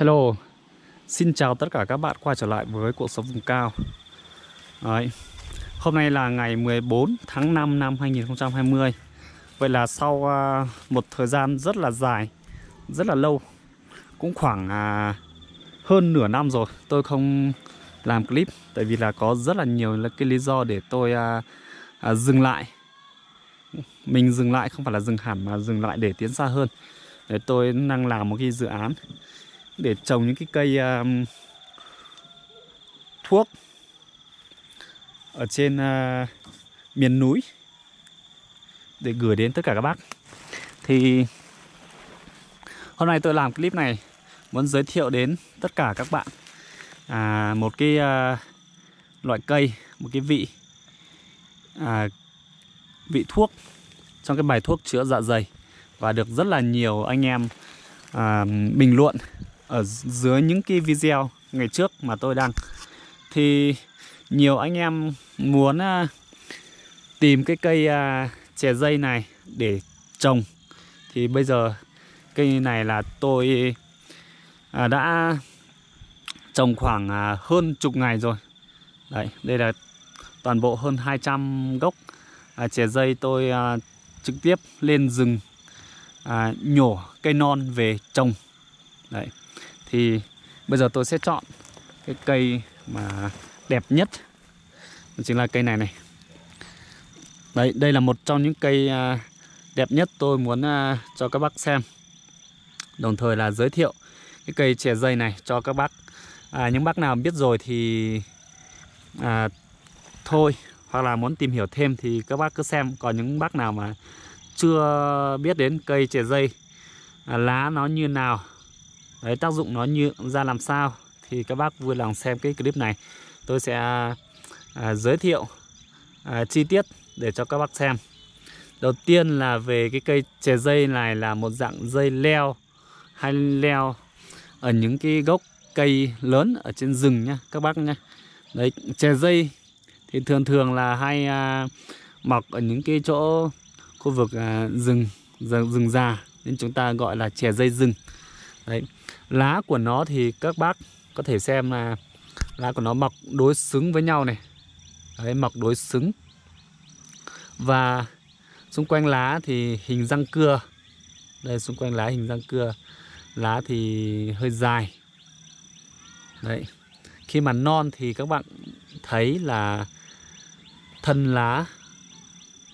Hello, xin chào tất cả các bạn quay trở lại với cuộc sống vùng cao. Đấy. Hôm nay là ngày 14 tháng 5 năm 2020 Vậy là sau à, một thời gian rất là dài, rất là lâu Cũng khoảng à, hơn nửa năm rồi tôi không làm clip. Tại vì là có rất là nhiều là cái lý do để tôi à, dừng lại. Mình dừng lại không phải là dừng hẳn mà dừng lại để tiến xa hơn. Để tôi đang làm một cái dự án để trồng những cái cây um, thuốc ở trên uh, miền núi để gửi đến tất cả các bác. Thì hôm nay tôi làm clip này muốn giới thiệu đến tất cả các bạn à, một cái uh, loại cây một cái vị à, vị thuốc trong cái bài thuốc chữa dạ dày và được rất là nhiều anh em à, bình luận ở dưới những cái video ngày trước mà tôi đăng. Thì nhiều anh em muốn à, tìm cái cây à, chè dây này để trồng. Thì bây giờ cây này là tôi à, đã trồng khoảng hơn chục ngày rồi. Đấy, đây là toàn bộ hơn 200 gốc chè dây tôi trực tiếp lên rừng nhổ cây non về trồng. Đấy thì bây giờ tôi sẽ chọn cái cây mà đẹp nhất. Chính là cây này này. Đấy đây là một trong những cây à, đẹp nhất tôi muốn à, cho các bác xem. Đồng thời là giới thiệu cái cây chè dây này cho các bác. À, những bác nào biết rồi thì à, thôi hoặc là muốn tìm hiểu thêm thì các bác cứ xem. Còn những bác nào mà chưa biết đến cây chè dây à, lá nó như nào Đấy, tác dụng nó như ra làm sao thì các bác vui lòng xem cái clip này. Tôi sẽ à, giới thiệu à, chi tiết để cho các bác xem. Đầu tiên là về cái cây chè dây này là một dạng dây leo hay leo ở những cái gốc cây lớn ở trên rừng nhá các bác nhá. Đấy chè dây thì thường thường là hay à, mọc ở những cái chỗ khu vực à, rừng rừng, rừng già. Nên chúng ta gọi là chè dây rừng. Đấy lá của nó thì các bác có thể xem là lá của nó mọc đối xứng với nhau này. Đấy, mọc đối xứng. Và xung quanh lá thì hình răng cưa. Đây, xung quanh lá hình răng cưa. Lá thì hơi dài. Đấy, khi mà non thì các bạn thấy là thân lá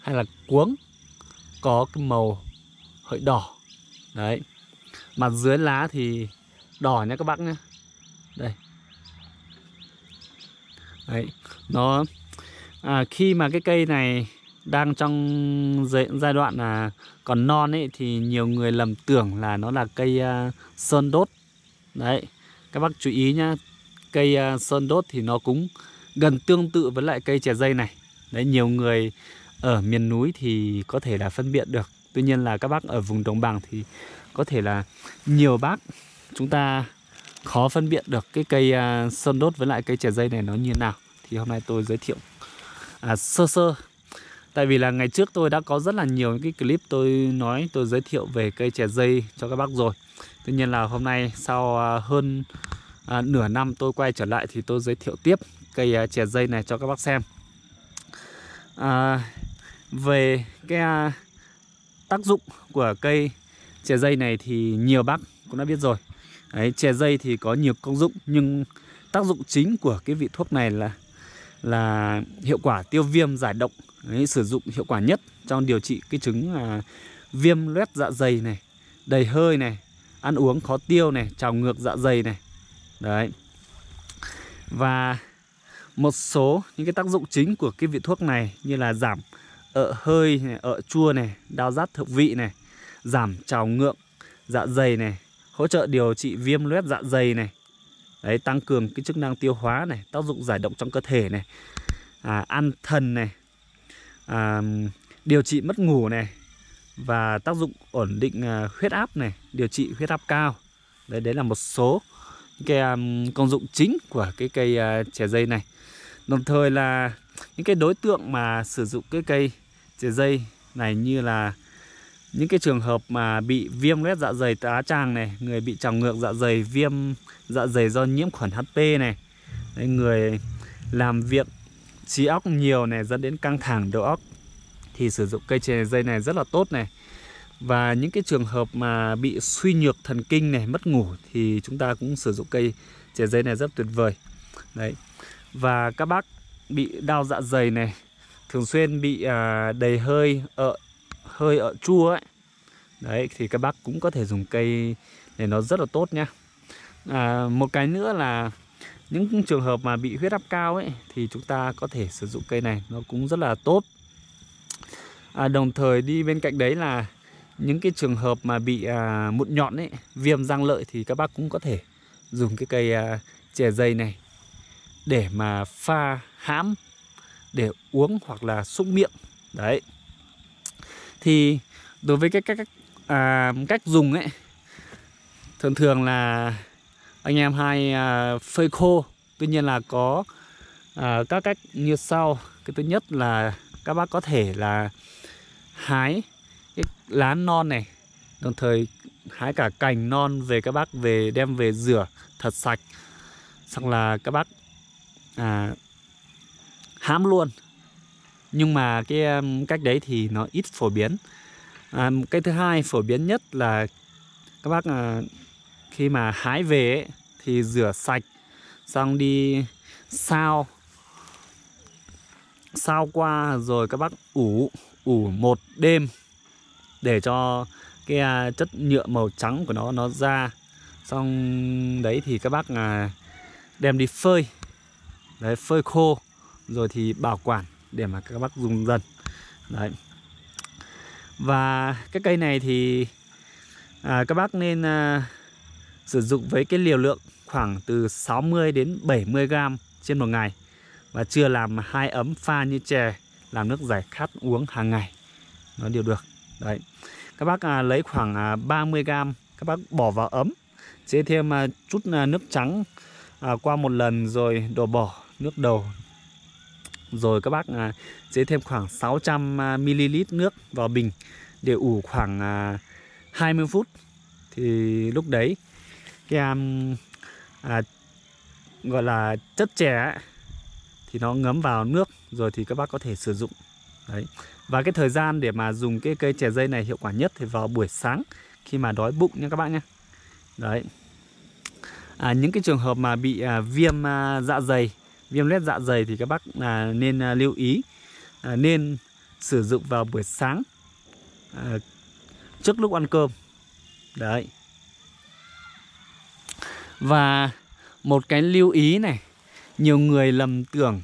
hay là cuống có cái màu hơi đỏ. Đấy mặt dưới lá thì đỏ nha các bác nhé. Đây. Đấy nó à, khi mà cái cây này đang trong giai đoạn là còn non ấy thì nhiều người lầm tưởng là nó là cây uh, sơn đốt. Đấy các bác chú ý nhá cây uh, sơn đốt thì nó cũng gần tương tự với lại cây chè dây này. Đấy nhiều người ở miền núi thì có thể là phân biệt được. Tuy nhiên là các bác ở vùng đồng bằng thì có thể là nhiều bác chúng ta khó phân biệt được cái cây à, sơn đốt với lại cây chè dây này nó như thế nào. Thì hôm nay tôi giới thiệu à, sơ sơ. Tại vì là ngày trước tôi đã có rất là nhiều những cái clip tôi nói tôi giới thiệu về cây chè dây cho các bác rồi. Tuy nhiên là hôm nay sau à, hơn à, nửa năm tôi quay trở lại thì tôi giới thiệu tiếp cây à, chè dây này cho các bác xem. À, về cái à, tác dụng của cây chè dây này thì nhiều bác cũng đã biết rồi. Đấy, chè dây thì có nhiều công dụng nhưng tác dụng chính của cái vị thuốc này là là hiệu quả tiêu viêm giải độc Đấy, sử dụng hiệu quả nhất trong điều trị cái chứng là viêm loét dạ dày này đầy hơi này ăn uống khó tiêu này trào ngược dạ dày này. Đấy. Và một số những cái tác dụng chính của cái vị thuốc này như là giảm ợ hơi này, ợ chua này đau rát thượng vị này giảm trào ngược dạ dày này hỗ trợ điều trị viêm loét dạ dày này. Đấy tăng cường cái chức năng tiêu hóa này tác dụng giải độc trong cơ thể này à, an thần này à, điều trị mất ngủ này và tác dụng ổn định à, huyết áp này điều trị huyết áp cao. Đấy đấy là một số cái um, công dụng chính của cái cây uh, chè dây này. Đồng thời là những cái đối tượng mà sử dụng cái cây chè dây này như là những cái trường hợp mà bị viêm loét dạ dày tá tràng này người bị trào ngược dạ dày viêm dạ dày do nhiễm khuẩn HP này Đấy, người làm việc trí óc nhiều này dẫn đến căng thẳng đầu óc thì sử dụng cây chè dây này rất là tốt này. Và những cái trường hợp mà bị suy nhược thần kinh này mất ngủ thì chúng ta cũng sử dụng cây chè dây này rất tuyệt vời. Đấy. Và các bác bị đau dạ dày này thường xuyên bị à, đầy hơi ợ hơi ở chua ấy. Đấy thì các bác cũng có thể dùng cây này nó rất là tốt nhá à, một cái nữa là những trường hợp mà bị huyết áp cao ấy thì chúng ta có thể sử dụng cây này nó cũng rất là tốt. À, đồng thời đi bên cạnh đấy là những cái trường hợp mà bị à, mụn nhọn ấy viêm răng lợi thì các bác cũng có thể dùng cái cây à, chè dây này để mà pha hãm để uống hoặc là xúc miệng. Đấy thì đối với cái cách à, cách dùng ấy thường thường là anh em hay à, phơi khô. Tuy nhiên là có à, các cách như sau. Cái thứ nhất là các bác có thể là hái cái lá non này đồng thời hái cả cành non về các bác về đem về rửa thật sạch. Xong là các bác à, hãm luôn nhưng mà cái cách đấy thì nó ít phổ biến. À, cái thứ hai phổ biến nhất là các bác à, khi mà hái về ấy, thì rửa sạch xong đi sao sao qua rồi các bác ủ ủ một đêm để cho cái à, chất nhựa màu trắng của nó nó ra. Xong đấy thì các bác à, đem đi phơi. Đấy phơi khô rồi thì bảo quản để mà các bác dùng dần. Đấy. Và cái cây này thì à, các bác nên à, sử dụng với cái liều lượng khoảng từ 60 đến 70 gram trên một ngày và chưa làm hai ấm pha như chè làm nước giải khát uống hàng ngày. Nó đều được. Đấy. Các bác à, lấy khoảng à, 30 gram các bác bỏ vào ấm chế thêm à, chút à, nước trắng à, qua một lần rồi đổ bỏ nước đầu rồi các bác à, chế thêm khoảng 600 à, ml nước vào bình để ủ khoảng à, 20 phút. Thì lúc đấy cái à, à gọi là chất chè thì nó ngấm vào nước rồi thì các bác có thể sử dụng. Đấy. Và cái thời gian để mà dùng cái cây chè dây này hiệu quả nhất thì vào buổi sáng khi mà đói bụng nha các bạn nhé đấy. À, những cái trường hợp mà bị à, viêm à, dạ dày viêm loét dạ dày thì các bác à, nên à, lưu ý. À, nên sử dụng vào buổi sáng à, trước lúc ăn cơm. Đấy. Và một cái lưu ý này nhiều người lầm tưởng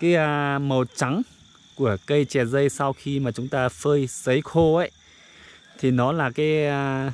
cái à, màu trắng của cây chè dây sau khi mà chúng ta phơi sấy khô ấy thì nó là cái à,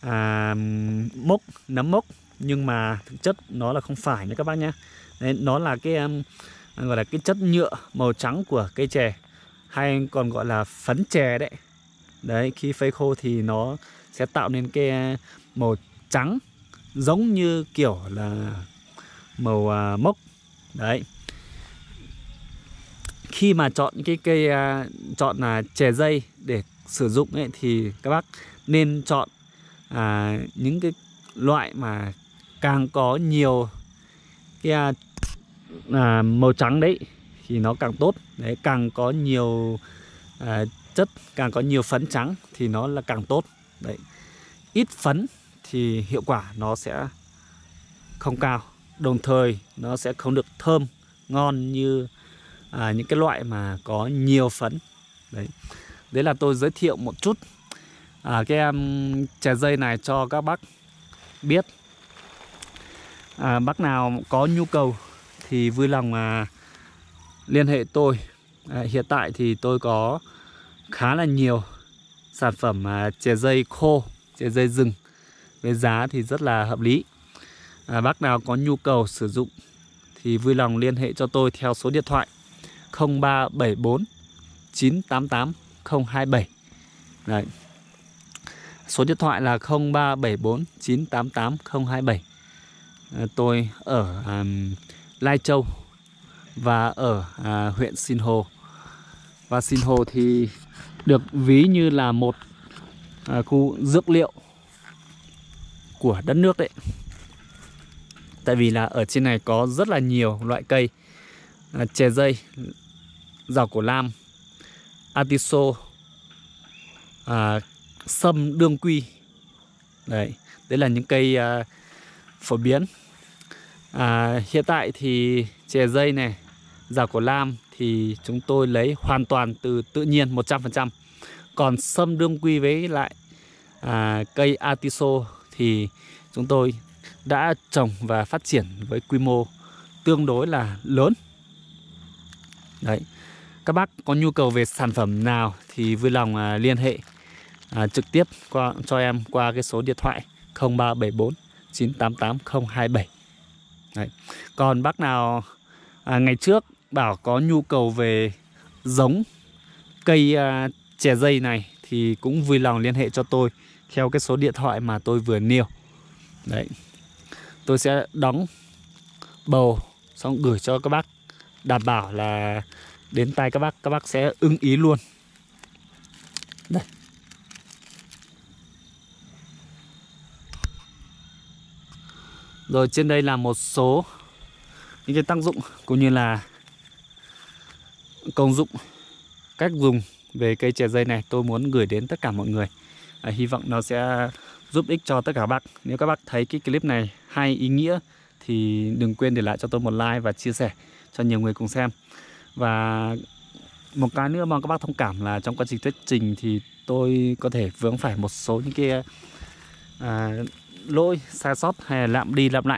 à, mốc nấm mốc nhưng mà thực chất nó là không phải nha các bác nhé Đấy, nó là cái um, gọi là cái chất nhựa màu trắng của cây chè hay còn gọi là phấn chè đấy. Đấy khi phơi khô thì nó sẽ tạo nên cái uh, màu trắng giống như kiểu là màu à, mốc. Đấy. Khi mà chọn cái cây à, chọn là chè dây để sử dụng ấy thì các bác nên chọn à, những cái loại mà càng có nhiều cái à, à, màu trắng đấy thì nó càng tốt. Đấy càng có nhiều à, chất càng có nhiều phấn trắng thì nó là càng tốt. Đấy ít phấn thì hiệu quả nó sẽ không cao. Đồng thời nó sẽ không được thơm ngon như à, những cái loại mà có nhiều phấn. Đấy đấy là tôi giới thiệu một chút à, cái um, chè dây này cho các bác biết. À, bác nào có nhu cầu thì vui lòng mà liên hệ tôi. À, hiện tại thì tôi có khá là nhiều sản phẩm à, chè dây khô chè dây rừng với giá thì rất là hợp lý. À, bác nào có nhu cầu sử dụng thì vui lòng liên hệ cho tôi theo số điện thoại 0374 988 027 Đấy. Số điện thoại là 0374 988 027 à, Tôi ở um, Lai Châu và ở à, huyện Sinh Hồ. Và Sinh Hồ thì được ví như là một à, khu dược liệu của đất nước đấy. Tại vì là ở trên này có rất là nhiều loại cây à, chè dây rào cổ lam atiso à, sâm đương quy. Đấy đấy là những cây à, phổ biến à, hiện tại thì chè dây này giả cổ lam thì chúng tôi lấy hoàn toàn từ tự nhiên 100% còn sâm đương quy với lại à, cây artiso thì chúng tôi đã trồng và phát triển với quy mô tương đối là lớn. Đấy các bác có nhu cầu về sản phẩm nào thì vui lòng à, liên hệ à, trực tiếp qua cho em qua cái số điện thoại 0374 988 027 Đấy. Còn bác nào à, ngày trước bảo có nhu cầu về giống cây à, chè dây này thì cũng vui lòng liên hệ cho tôi theo cái số điện thoại mà tôi vừa nêu. Đấy. Tôi sẽ đóng bầu xong gửi cho các bác đảm bảo là đến tay các bác các bác sẽ ưng ý luôn. Đây. Rồi trên đây là một số những cái tác dụng cũng như là công dụng cách dùng về cây chè dây này tôi muốn gửi đến tất cả mọi người. À, hy vọng nó sẽ giúp ích cho tất cả các bác nếu các bác thấy cái clip này hay ý nghĩa thì đừng quên để lại cho tôi một like và chia sẻ cho nhiều người cùng xem. Và một cái nữa mong các bác thông cảm là trong quá trình thuyết trình thì tôi có thể vướng phải một số những cái à, lỗi sai sót hay là lạm đi lặp lại?